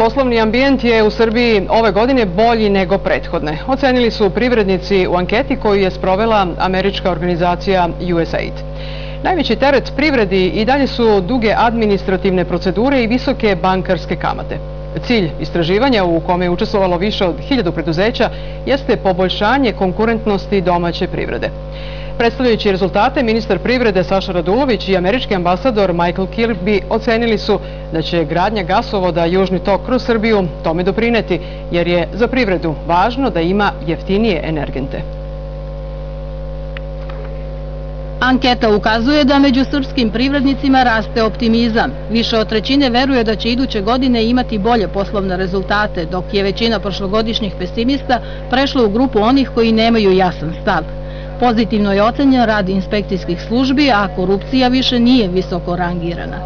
Poslovni ambijent je u Srbiji ove godine bolji nego prethodne. Ocenili su privrednici u anketi koju je sprovela američka organizacija USAID. Najveći teret privredi i dalje su duge administrativne procedure i visoke bankarske kamate. Cilj istraživanja u kome je učestvovalo više od hiljadu preduzeća jeste poboljšanje konkurentnosti domaće privrede. Predstavljajući rezultate, ministar privrede Saša Radulović i američki ambasador Michael Kirby ocenili su da će gradnja gasovoda Južni tok kroz Srbiju tome doprineti, jer je za privredu važno da ima jeftinije energente. Anketa ukazuje da među srpskim privrednicima raste optimizam. Više od trećine veruje da će iduće godine imati bolje poslovne rezultate, dok je većina prošlogodišnjih pesimista prešla u grupu onih koji nemaju jasan stav. Pozitivno je ocenjen rad inspekcijskih službi, a korupcija više nije visoko rangirana.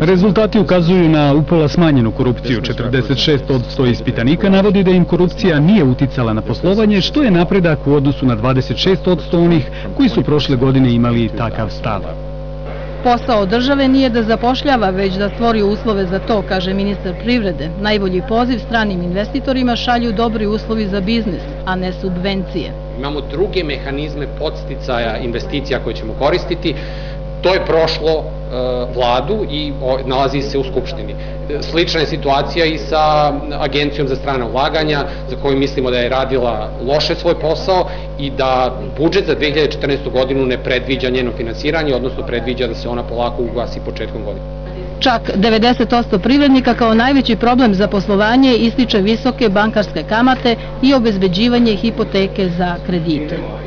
Rezultati ukazuju na upola smanjenu korupciju. 46 od 100 ispitanika navodi da im korupcija nije uticala na poslovanje, što je napredak u odnosu na 26 od 100 onih koji su prošle godine imali takav stav. Posao države nije da zapošljava, već da stvori uslove za to, kaže ministar privrede. Najbolji poziv stranim investitorima šalju dobri uslovi za biznis, a ne subvencije. Imamo druge mehanizme podsticaja investicija koje ćemo koristiti. To je prošlo e, vladu i nalazi se u Skupštini. Slična je situacija i sa Agencijom za strane ulaganja, za koju mislimo da je radila loše svoj posao i da budžet za 2014. godinu ne predviđa njeno finansiranje, odnosno predviđa da se ona polako ugasi početkom godine. Čak 90% privrednika kao najveći problem za poslovanje ističe visoke bankarske kamate i obezbeđivanje hipoteke za kredite.